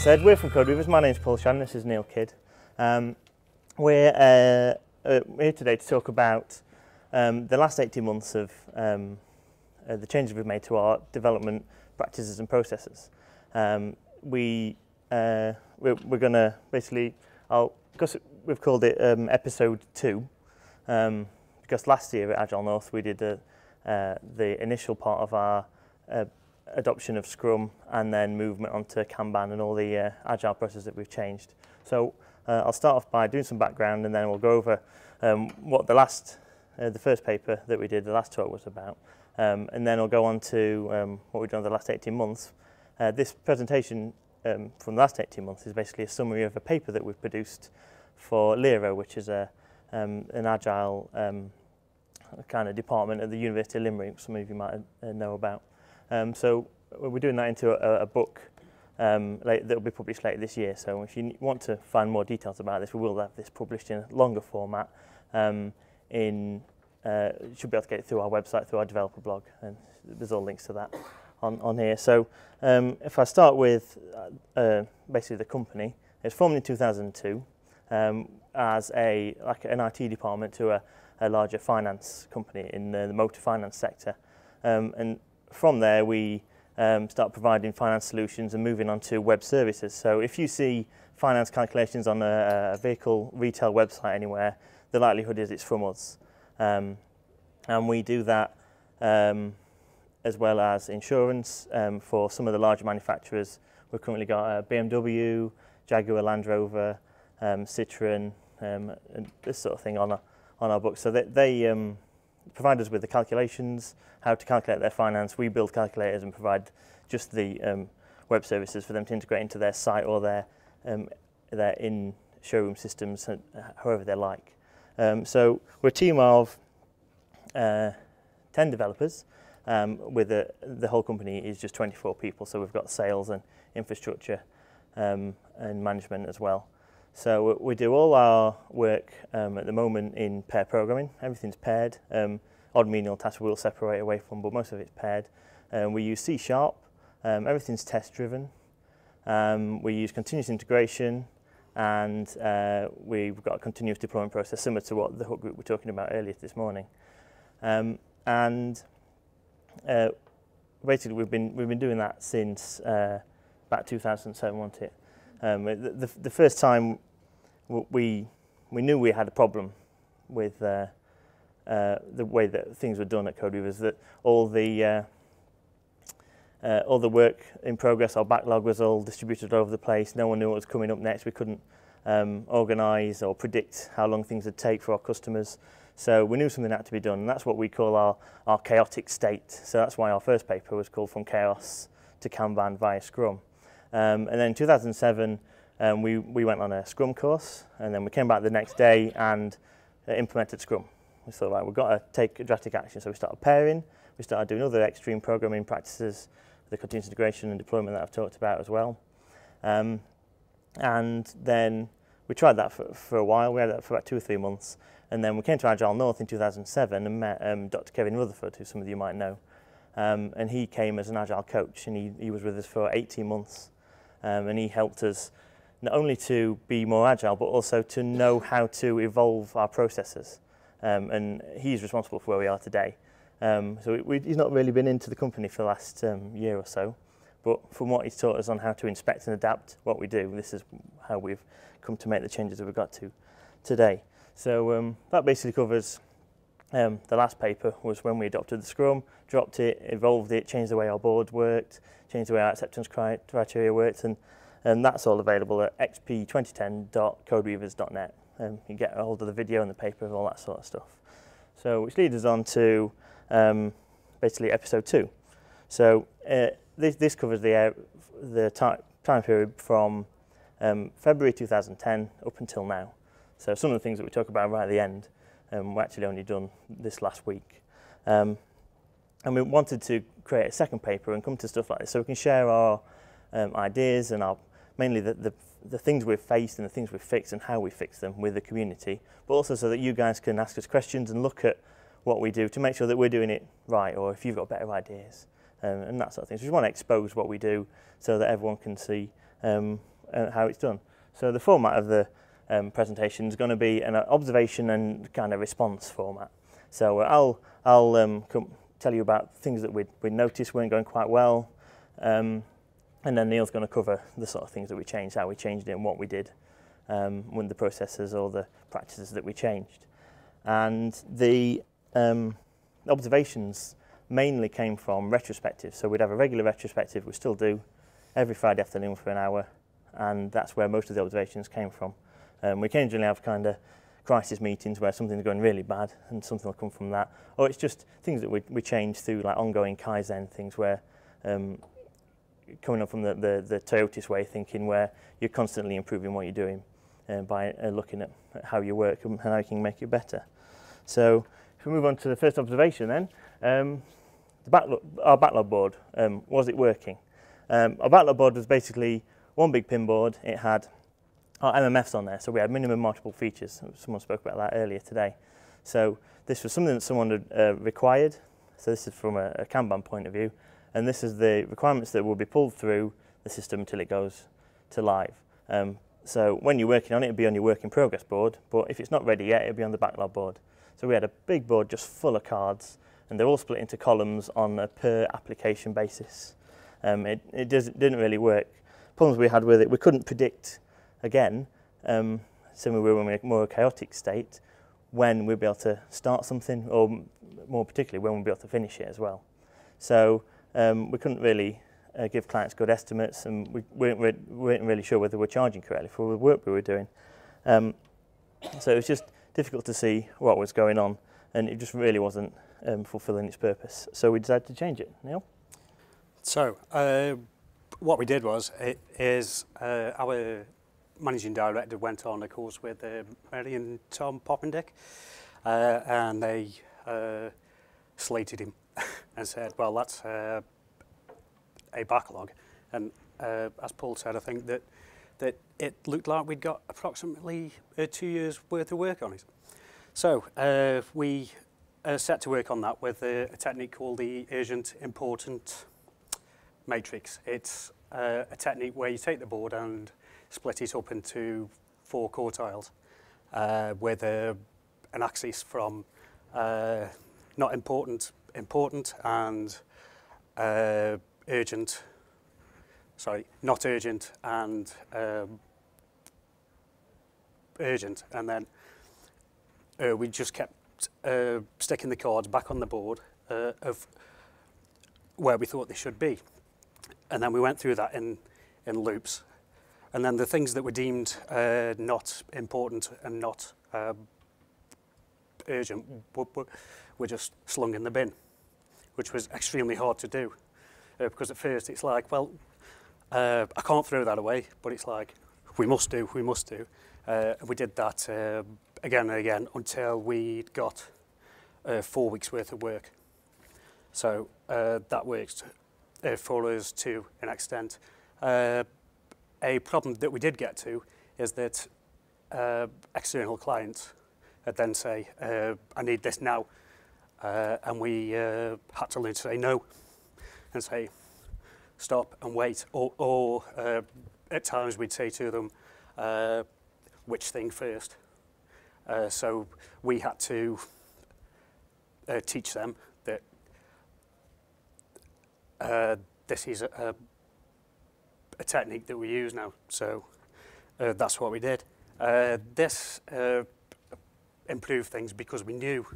Said, we're from Codeweavers. My name's Paul Shannon. This is Neil Kidd. Um, we're, uh, uh, here today to talk about um, the last 18 months of um, uh, the changes we've made to our development practices and processes. Um, we, uh, we're, we're going to basically, I'll, because we've called it um, episode two, um, because last year at Agile North we did the, uh, the initial part of our uh, adoption of Scrum and then movement onto Kanban and all the uh, agile processes that we've changed. So uh, I'll start off by doing some background and then we'll go over um, what the last, uh, the first paper that we did, the last talk was about. Um, and then I'll go on to um, what we've done the last 18 months. Uh, this presentation um, from the last 18 months is basically a summary of a paper that we've produced for Lero, which is a, um, an agile um, kind of department at the University of Limerick, some of you might uh, know about. Um, so we're doing that into a, a book um, that will be published later this year. So if you want to find more details about this, we will have this published in a longer format. Um, in uh, you should be able to get it through our website, through our developer blog, and there's all links to that on, on here. So um, if I start with uh, uh, basically the company, it's formed in 2002 um, as a like an IT department to a, a larger finance company in the, the motor finance sector. Um, and from there, we um, start providing finance solutions and moving on to web services. So if you see finance calculations on a, a vehicle retail website anywhere, the likelihood is it's from us. Um, and we do that um, as well as insurance um, for some of the larger manufacturers. We've currently got uh, BMW, Jaguar Land Rover, um, Citroen, um, and this sort of thing on our, on our books. So they, they um, provide us with the calculations, how to calculate their finance. We build calculators and provide just the um, web services for them to integrate into their site or their, um, their in showroom systems, uh, however they like. Um, so we're a team of uh, 10 developers um, with a, the whole company is just 24 people. So we've got sales and infrastructure um, and management as well. So we do all our work um, at the moment in pair programming. Everything's paired. Um, odd menial tasks we'll separate away from, but most of it's paired. Um, we use C Sharp. Um, everything's test driven. Um, we use continuous integration and uh, we've got a continuous deployment process similar to what the Hook group were talking about earlier this morning. Um, and uh, basically we've been, we've been doing that since uh, about 2007, wasn't it? Um, the, the, first time we, we knew we had a problem with uh, uh, the way that things were done at Code was that all the uh, uh, all the work in progress, our backlog was all distributed all over the place. No one knew what was coming up next. We couldn't um, organise or predict how long things would take for our customers. So we knew something had to be done, and that's what we call our, our chaotic state. So that's why our first paper was called From Chaos to Kanban via Scrum. Um, and then in 2007, um, we, we went on a Scrum course, and then we came back the next day and uh, implemented Scrum. We thought, right, we've got to take drastic action. So we started pairing, we started doing other extreme programming practices, the continuous integration and deployment that I've talked about as well. Um, and then we tried that for, for a while. We had that for about two or three months. And then we came to Agile North in 2007 and met um, Dr. Kevin Rutherford, who some of you might know. Um, and he came as an Agile coach, and he, he was with us for 18 months um, and he helped us not only to be more agile but also to know how to evolve our processes. Um, and he's responsible for where we are today. Um, so we, he's not really been into the company for the last um, year or so. But from what he's taught us on how to inspect and adapt what we do this is how we've come to make the changes that we've got to today. So um, that basically covers um, the last paper was when we adopted the Scrum, dropped it, evolved it, changed the way our board worked, changed the way our acceptance criteria worked, and, and that's all available at xp2010.codeweavers.net. Um, you get a hold of the video and the paper and all that sort of stuff. So, which leads us on to um, basically episode two. So, uh, this, this covers the, uh, the time, time period from um, February 2010 up until now. So, some of the things that we talk about right at the end, um, we're actually only done this last week. Um, and we wanted to create a second paper and come to stuff like this so we can share our um, ideas and our mainly the, the, the things we've faced and the things we've fixed and how we fix them with the community, but also so that you guys can ask us questions and look at what we do to make sure that we're doing it right or if you've got better ideas um, and that sort of thing. So we want to expose what we do so that everyone can see um, how it's done. So the format of the um, presentation is going to be an observation and kind of response format. So uh, I'll, I'll um, tell you about things that we we noticed weren't going quite well, um, and then Neil's going to cover the sort of things that we changed, how we changed it and what we did um, with the processes or the practices that we changed. And the um, observations mainly came from retrospectives. So we'd have a regular retrospective, we still do, every Friday afternoon for an hour, and that's where most of the observations came from. Um, we occasionally have kind of crisis meetings where something's going really bad and something will come from that. Or it's just things that we, we change through like ongoing Kaizen things where um, coming up from the, the, the Toyota's way thinking where you're constantly improving what you're doing uh, by uh, looking at how you work and how you can make it better. So if we move on to the first observation then, um, the backlog, our backlog board, um, was it working? Um, our backlog board was basically one big pin board. It had our MMFs on there, so we had minimum marketable features. Someone spoke about that earlier today. So this was something that someone had uh, required. So this is from a, a Kanban point of view, and this is the requirements that will be pulled through the system until it goes to live. Um, so when you're working on it, it'll be on your work in progress board, but if it's not ready yet, it'll be on the backlog board. So we had a big board just full of cards, and they're all split into columns on a per application basis. Um, it it does, didn't really work. Problems we had with it, we couldn't predict, again, um, similar we were in a more chaotic state, when we'd be able to start something, or more particularly, when we'd be able to finish it as well. So um, we couldn't really uh, give clients good estimates, and we weren't, re weren't really sure whether we're charging correctly for the work we were doing. Um, so it was just difficult to see what was going on, and it just really wasn't um, fulfilling its purpose. So we decided to change it. Neil? So, uh, what we did was, it is uh, our managing director went on a course with uh, Mary and Tom Poppendieck, uh, and they uh, slated him and said, well, that's uh, a backlog. And uh, as Paul said, I think that that it looked like we'd got approximately uh, two years worth of work on it. So uh, we uh, set to work on that with a, a technique called the urgent important matrix. It's uh, a technique where you take the board and split it up into four quartiles uh, with a, an axis from uh, not important, important and uh, urgent, sorry, not urgent and um, urgent. And then uh, we just kept uh, sticking the cards back on the board uh, of where we thought they should be. And then we went through that in, in loops. And then the things that were deemed uh, not important and not um, urgent were just slung in the bin, which was extremely hard to do. Uh, because at first it's like, well, uh, I can't throw that away, but it's like, we must do, we must do. Uh, we did that uh, again and again until we got uh, four weeks worth of work. So uh, that worked uh, for us to an extent. A problem that we did get to is that uh, external clients would then say, uh, I need this now. Uh, and we uh, had to learn to say no and say, stop and wait. Or, or uh, at times we'd say to them, uh, which thing first? Uh, so we had to uh, teach them that uh, this is a, a technique that we use now. So uh, that's what we did. Uh, this uh, improved things because we knew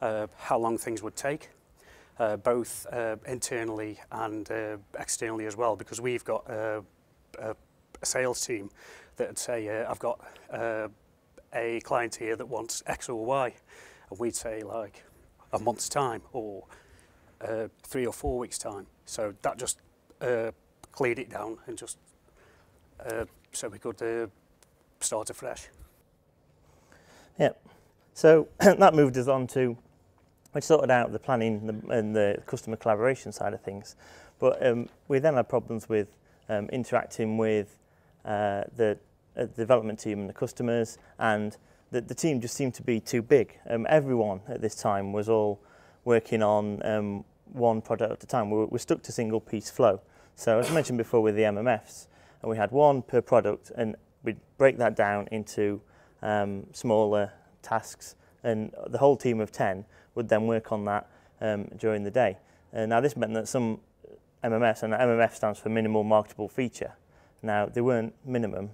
uh, how long things would take, uh, both uh, internally and externally as well, because we've got a, a sales team that would say, I've got a client here that wants X or Y, and we'd say like a month's time or three or four weeks time. So that just cleared it down and just uh, so we could uh, start afresh. Yep. So that moved us on to, we sorted out the planning and the, and the customer collaboration side of things, but um, we then had problems with um, interacting with uh, the uh, development team and the customers, and the, the team just seemed to be too big. Um, everyone at this time was all working on um, one product at a time. We were, we're stuck to single piece flow. So as I mentioned before with the MMFs, and we had one per product, and we'd break that down into um, smaller tasks, and the whole team of 10 would then work on that um, during the day. Uh, now, this meant that some MMFs, and MMF stands for minimal marketable feature. Now, they weren't minimum.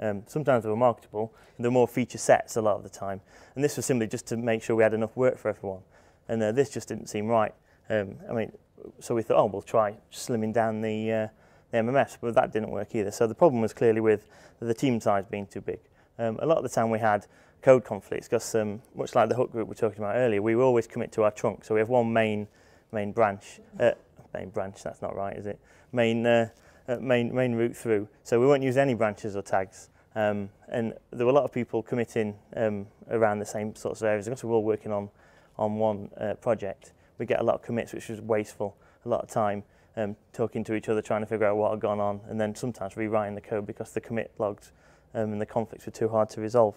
Um, sometimes they were marketable, they were more feature sets a lot of the time. And this was simply just to make sure we had enough work for everyone. And uh, this just didn't seem right. Um, I mean, so we thought, oh, we'll try slimming down the, uh, the MMFs, but that didn't work either. So the problem was clearly with the team size being too big. Um, a lot of the time we had code conflicts because um, much like the hook group we were talking about earlier, we always commit to our trunk. So we have one main main branch, uh, main branch, that's not right, is it? Main, uh, uh, main, main route through. So we won't use any branches or tags. Um, and there were a lot of people committing um, around the same sorts of areas. Because we're all working on, on one uh, project, we get a lot of commits, which was wasteful, a lot of time um, talking to each other, trying to figure out what had gone on, and then sometimes rewriting the code because the commit logs um, and the conflicts were too hard to resolve.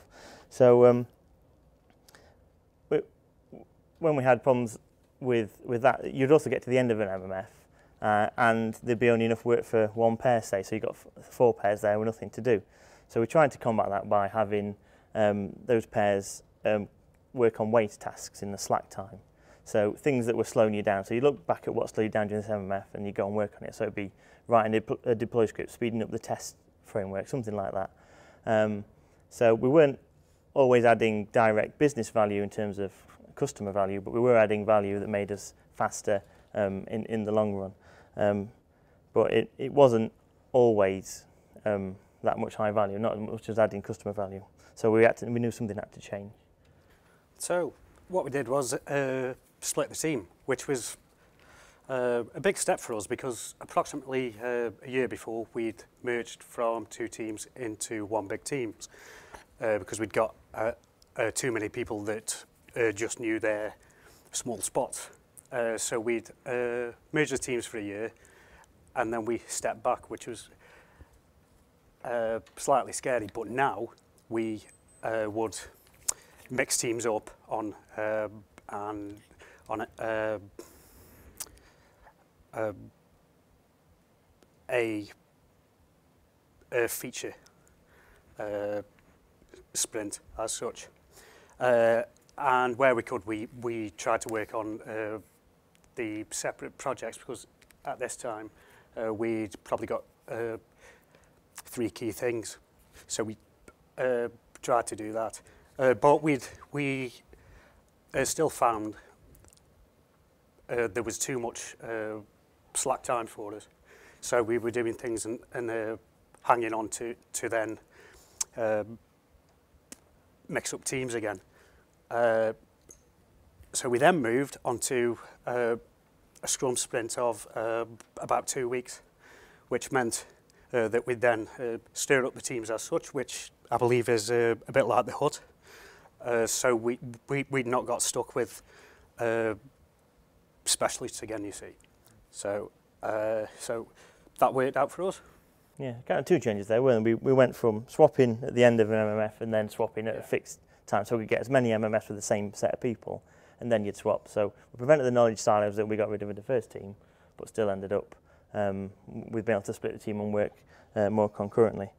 So um, we, when we had problems with, with that, you'd also get to the end of an MMF uh, and there'd be only enough work for one pair, say, so you've got four pairs there with nothing to do. So we tried to combat that by having um, those pairs um, work on wait tasks in the slack time. So things that were slowing you down. So you look back at what slowed you down during this MMF and you go and work on it. So it'd be writing a deploy script, speeding up the test framework, something like that. Um, so we weren't always adding direct business value in terms of customer value, but we were adding value that made us faster um, in, in the long run. Um, but it, it wasn't always um, that much high value, not as much as adding customer value. So we, had to, we knew something had to change. So what we did was uh, split the team, which was uh, a big step for us because approximately uh, a year before we'd merged from two teams into one big team uh, because we'd got uh, uh, too many people that uh, just knew their small spot. Uh, so we'd uh, merged the teams for a year and then we stepped back, which was uh, slightly scary. But now we uh, would mix teams up on uh, and on a, uh, uh, a, a feature uh, sprint as such. Uh, and where we could, we, we tried to work on uh, the separate projects because at this time uh, we'd probably got uh, three key things. So we uh, tried to do that. But we'd, we still found uh, there was too much uh, slack time for us. So we were doing things and, and uh, hanging on to, to then uh, mix up teams again. Uh, so we then moved onto uh, a scrum sprint of uh, about two weeks, which meant uh, that we'd then uh, stir up the teams as such, which I believe is uh, a bit like the hut. Uh, so we, we, we'd not got stuck with uh, specialists again, you see. So, uh, so that worked out for us. Yeah, kind of two changes there, weren't we? We went from swapping at the end of an MMF and then swapping at a fixed time so we could get as many MMFs with the same set of people and then you'd swap. So we prevented the knowledge silos that we got rid of in the first team, but still ended up um, with being able to split the team and work uh, more concurrently.